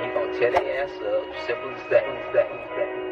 He gon' tear their ass up. Simple as that.